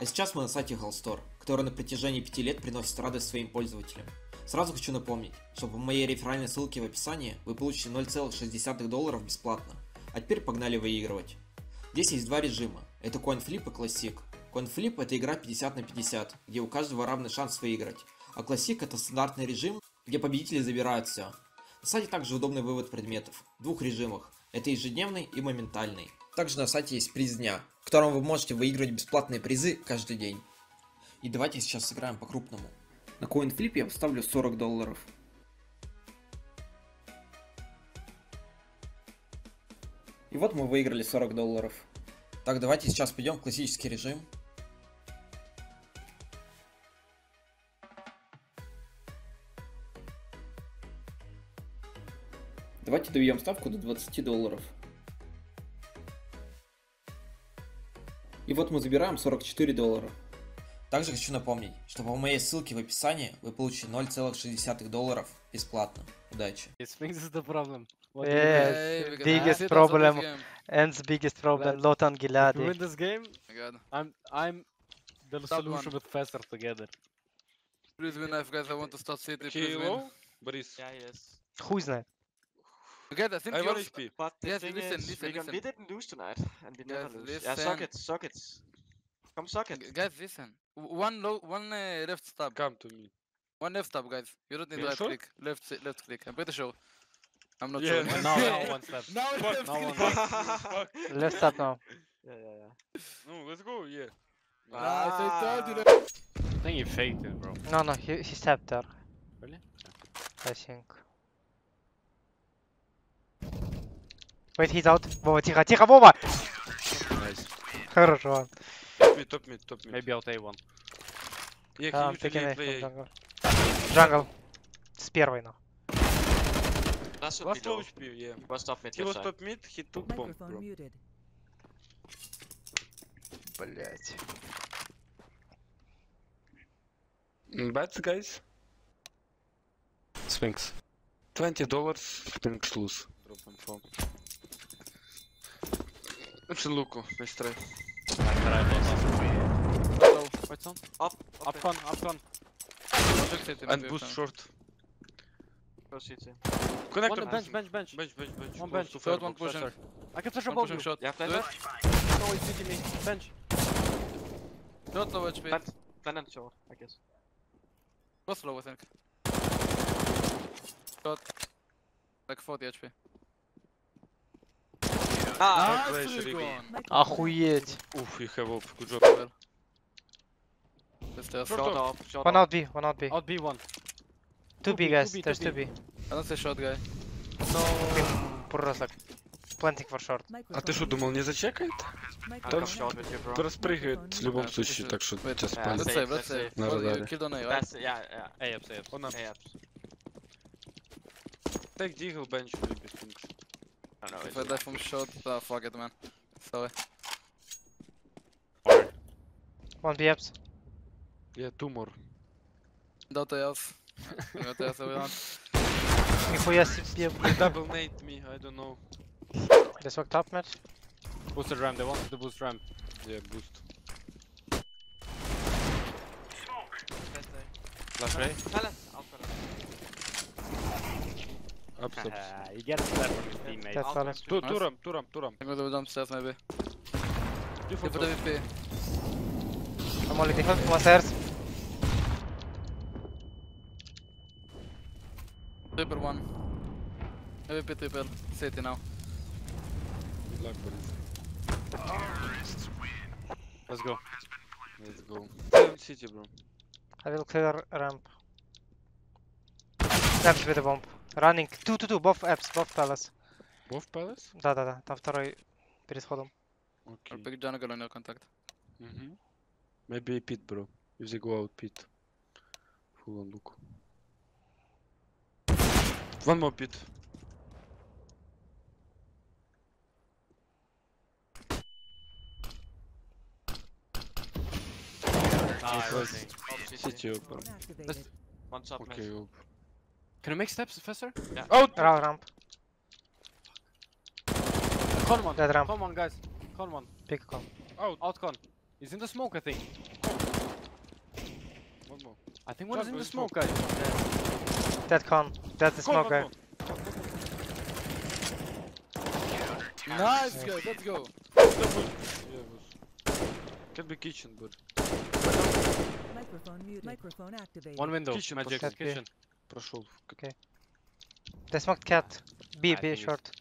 А сейчас мы на сайте Hallstore, который на протяжении 5 лет приносит радость своим пользователям. Сразу хочу напомнить, что по моей реферальной ссылке в описании вы получите 0,6 долларов бесплатно. А теперь погнали выигрывать. Здесь есть два режима. Это CoinFlip и Classic. CoinFlip это игра 50 на 50, где у каждого равный шанс выиграть. А Classic это стандартный режим, где победители забирают все. На сайте также удобный вывод предметов в двух режимах. Это ежедневный и моментальный. Также на сайте есть приз дня, в котором вы можете выигрывать бесплатные призы каждый день. И давайте сейчас сыграем по-крупному. На CoinFlip я поставлю 40 долларов. И вот мы выиграли 40 долларов. Так, давайте сейчас пойдем в классический режим. Давайте доведем ставку до 20 долларов. И вот мы забираем 44 доллара. Также хочу напомнить, что по моей ссылке в описании вы получите 0,6 долларов бесплатно. Удачи! The problem. What you Yeah, we biggest problem. End's biggest problem, If we Giladi. win this game. I'm I'm the Top solution one. with Fester together. Please win knife, guys. I want to start city. Please win. Борис. Yeah, yes. Хуй знает. Okay, I think I have you're. HP. But the Yes, thing listen, is, listen, we, listen. we didn't lose tonight, and we never Guys, lose. Yeah, suck listen. it, suck it. Come suck it. G- Guys, listen. One low, one uh, left stab. Come to me. One left stab, guys. You don't need You right sure? click. Left, left click. I'm pretty sure. I'm not Yeah, sure. Now, now one step. Now Fuck, left now click. one. Fuck. Let's now. Yeah, yeah, yeah. No, let's go, yeah. Nice, I told you Ah. I think he faked it, bro. No, no, he, he stepped there, Really? I think. Wait, he's out. Вова, тихо, тихо, Вова! Nice. Хорошо. Top mid, top mid, top mid. Maybe out A1. Yeah, can you play, play A? Джангл. С первой, но. Last top mid, yeah. Last top mid, He was top mid, he took bomb, bro. Блять. Bats, guys. Sphinx. 20 dollars, Sphinx lose. Drop and fall. A Luko, nice try. Low. Wait, son. Up, Up up, con, up con. One big city, And boost okay. short. go CT. Connector. One bench, bench, bench. Bench, bench, bench. One Close bench. to Third one firebox. pushing. I can flash One above pushing you. shot. Yeah, Do it. No, he's hitting me. Bench. Not low HP. Plan, plan and short, I guess. Was low, I think. Shot. Like 40 HP. А, Охуеть. Уф, их его good job, man. Short off, short One off. out B, one out B. Out B one. Two B guys, there's two B. I don't say short guy. No. Прозак. Planting for short. А ты что, думал, не зачекает? Там распрыгает в любом случае, так что тебя спалит. Let's save, let's save. На радаре. Kill on A, right? That's, yeah, yeah. A-ups, A-ups. On A-ups. Take Deagle bench, maybe, think. I don't know. If I die from shot, uh, fuck it, man. Sorry. One B apps. Yeah, two more. Dota else. Dota else everyone. Нихуя себе, You блин. double nade me, I don't know. This worked top match. Boosted ramp, they wanted to boost ramp. Yeah, boost. Flash Ray. Palace, you get a slap from his teammate. That's all. palace. Two, Nice. two ram, two ram, two ram. I'm gonna go downstairs maybe. You for for the. VP. I'm only defense, one stairs. Triple one. MVP triple. City now. Good luck, Boris. Let's go. Let's go. City, bro. I will clear ramp. Apps with a bomb. Running. Ту, ту, ту, бов apps. бов палас. Бов палас? Да, да, да. Там второй перед входом. Окей. Okay. Big jungle on your contact. Mm. Maybe pit, bro. If they go out pit. Full on look. One more pit. Nice. City open. One shot, okay, open. Can you make steps, Fester? Out! Oh! Round ramp. Con one. Dead ramp. Con one, guys. Con one. Pick con. Out! Out con. He's in the smoke, I think. one more. I think one is in the is smoke, smoke. guys. Dead con. That's the Con, smoke guy. more. Nice guys, let's go. Double. Yeah, was. Can be kitchen, but Microphone muted. Microphone activated. One window. Kitchen, Magic Cat kitchen. прошел. They smoked cat. B, I B think it's- short.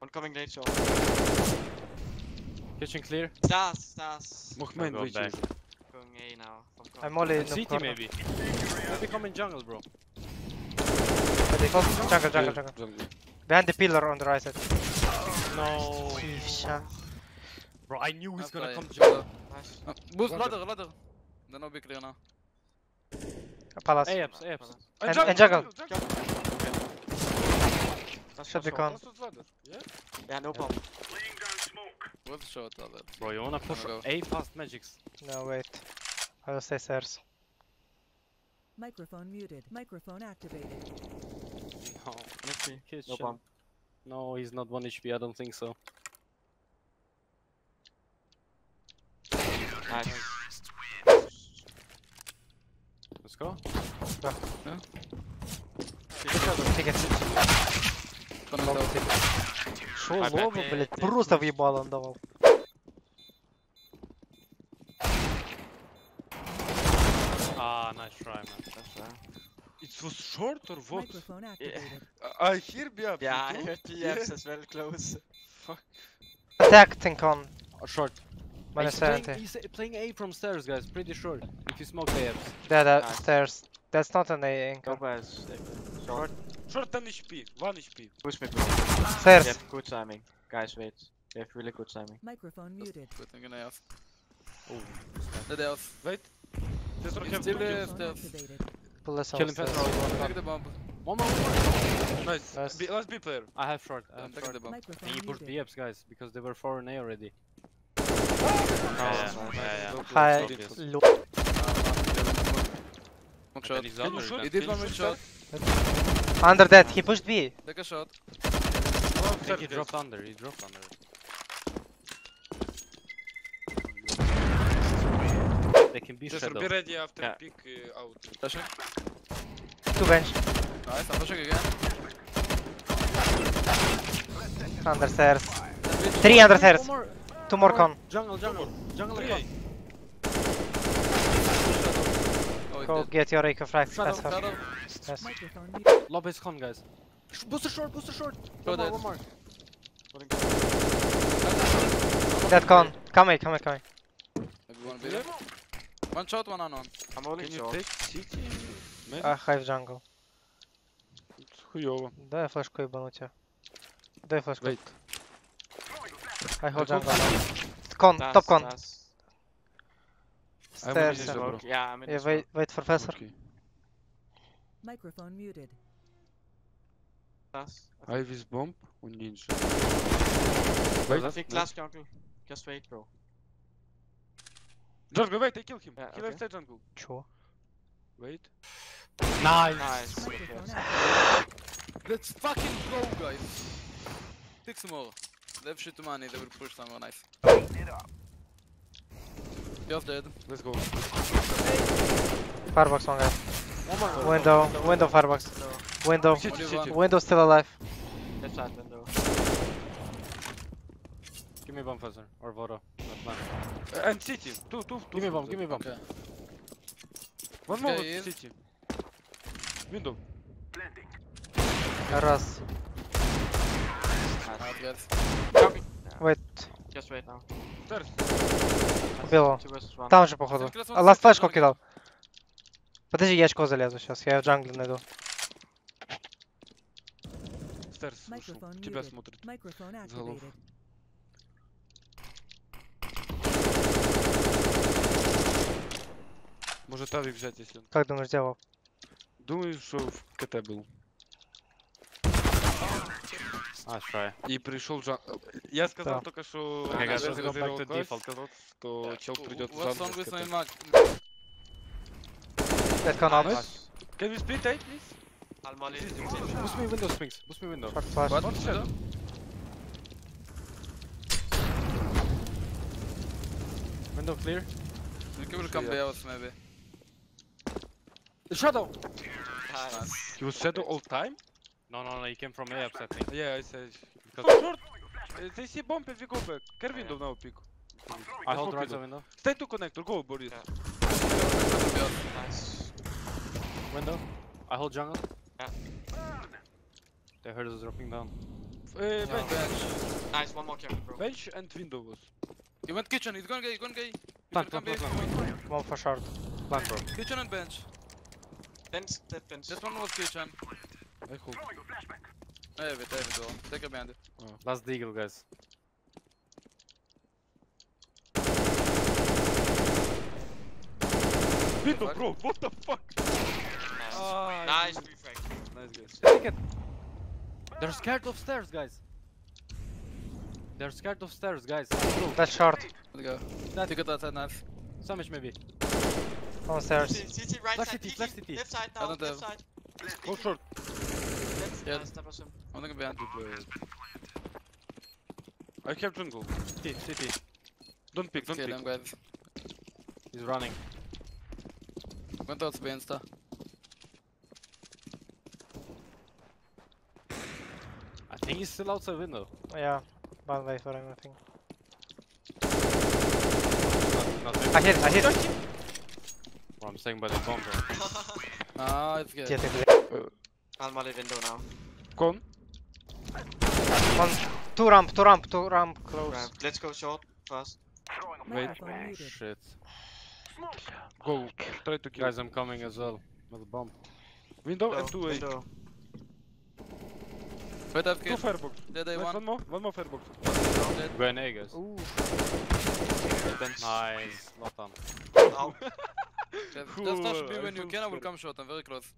One coming late short. Kitchen clear. Stars, stars. Мог мейн go выйти back. уже. Going A now. From corner. I'm only in the City corner. maybe. Maybe come in jungle, bro. They close. Jungle, jungle, Yeah, jungle. jungle. Behind the pillar on the right side. No. Sheesh. Bro, I knew he's gonna Nice come try. jungle. Nice. Uh, boost Ladder. ladder, ladder. Then I'll be clear now. Palace. Apes, apes. And- and jungle. That's Should be short. con. Last was ladder. Yeah? Yeah, no bomb. What's the shot ladder? Bro, you wanna push go. A past magics. No, wait. I will stay stairs. Microphone muted. Microphone activated. No. One HP. Kitchen. No bomb. No, he's not 1 HP, I don't think so. Nice. Let's go. Connect out. Шо, лоба, блядь, просто въебал он давал. Ah, nice try, man. That's right. It was short or what? Activated. I hear up. Yeah, I heard TFs as well close. Attack think on. Oh, short. Minus he's playing, he's playing A from stairs, guys. Pretty sure. If you smoke the apes. Dead uh, Nice. stairs. That's not an A Go anchor. pass. Short. Short 10 HP. 1 HP. Push me, bro. Stairs. We have good timing. Guys, wait. We have really good timing. Microphone muted. Putting an A off. Oh. The day off. Wait. There's He's still there. Yes. Microphone Steph. activated. Pull us Kill him fast. Take the bomb. One more, one more. Nice. Nice. B, last B player. I have short. I have short. the bomb. And you push the muted. apes, guys, because they were 4 and A already. High. Obvious. Low. One shot. He did one shot. Under that, he pushed B. Take a shot. Oh, I think he dropped under. He dropped under. They can be Just shadow. be ready after Yeah. pick uh, out. Flashing. Two bench. Nice, I'm flashing again. Under stairs. Three under stairs. One more. Two more con. Jungle, jungle. Jungle Three. con. Oh, Go get your eco Shadow, faster. shadow. Yes. Lob is con, guys. Sh- Booster short, booster short. Go One more, dead. one more. That con. Come here, come here, come here. Maybe one bigger. One shot, one unknown. I'm holding Can you take city? Maybe? А, хай в джангл. Хуёво. Дай флешку ебану тебя. Дай флешку. Wait. I hold I jungle. Con, Stars, top con. Stairs. in Smoke. bro. Yeah, I'm in Yeah, the smoke. wait, wait for Fessor. Okay. Microphone muted. Stars. I with bomb on ninja. I Wait. think last jungle. Just wait, bro. Jungle, wait, I kill him. Yeah, Kill okay. jungle. Чё? Wait. Nice. Nice. Microphone Okay. activated. Let's fucking go, guys. Six more. They have shit to money, they will push somewhere nice. Just dead. Let's go. Firebox one guy. One more. Window, window firebox. No. Window. City, Only city. one. Window still alive. Left side window. Give me bomb fuzzer. Or Voro. Not mine. Uh, And city. Two, two, two. Give me from bomb, them. give me bomb. Okay. One more Okay, with is- city. Window. Раз. Out, guys. Coming. Wait, Just wait now. Stairs. убил его. Там же, походу. А, Ласт флешку кидал. Подожди, я очко залезу сейчас. Я в джангле найду. Microphone Тебя смотрит. Activated. Может авик взять, если он. Как думаешь, делал? Думаю, что в КТ был. А, что? И пришел Джан... Я сказал да. только, что... Я сказал, что чел придет в Джан... What's wrong with my match? Let's go now, Can we split tight, please? Al Mali. Boost me window, Sphinx. Boost me window. Fuck, flash. What? Shadow. Window clear. You can come yeah. out, maybe. Shadow! Nice. He was Shadow all time? No, no, no, he came from Apes, I think. Yeah, I said. Because short. Uh, they see bomb if we go back. Care window now, pick. I hold right window. side window. Stay to connector. Go, Boris. Yeah. Nice. Window. I hold jungle. Yeah. They heard us dropping down. Uh, bench, Bench. Nice, one more camera, bro. bench and window was. He went kitchen, he's gonna gay, he's gonna gay. You Plant, can plant, come plant, back. plant. One for short. Plant, bro. Kitchen and bench. Bench, dead bench. This one was kitchen. I hope. I have it, I have it all. Take a bandit. Oh. Last deagle, guys. Window, fuck? bro. What the fuck? Nice. Ah, nice refrag. Nice guys. Take it. They're scared of stairs, guys. They're scared of stairs, guys. That's short. Let's go. That- Take it outside, nice. sandwich maybe. On stairs. CT, CT, right Flash side, CT, CT, flash left side now, left side. Go short. Left, Yeah. nice, that was him. I'm gonna behind. I have jungle. CT, CT. Don't pick, don't Kill pick. them. He's running. Went out to be insta. I think he's still outside window. Yeah. One way for him, I think. Not, not I hit, I hit. Well, I'm saying by the bomb, bro. Ah, it's good. Yeah, take it. Window now. Con. One, two ramp, two ramp, two ramp close. Right, let's go short first. Wait. Shit. Go. Try to kill. Guys, I'm coming as well. With bomb. Window Window, and two A. window. Wait, I've Two firebox. Dead Nice, A1. one more. One more firebox. Go in A, guys. Ooh. Nice. Well done. Now. That Cool, that stuff should be I when you can, I will come short. I'm very close.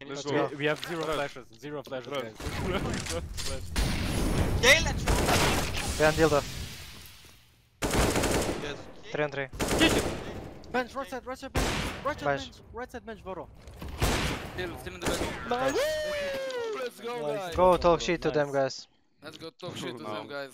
Let's Let's go. go. We, we have zero Run. flashes. Zero flashes, Run. guys. Run, run, run. Gale and short. Behind dildo. Yes. 3 on 3. Bench, right side, right side, bench. Right side, Bench. bench. Right side, bench, Voro. Still, still in the back. Nice. Let's go, guys. Go talk shit to them, guys. Let's go talk shit to them, guys.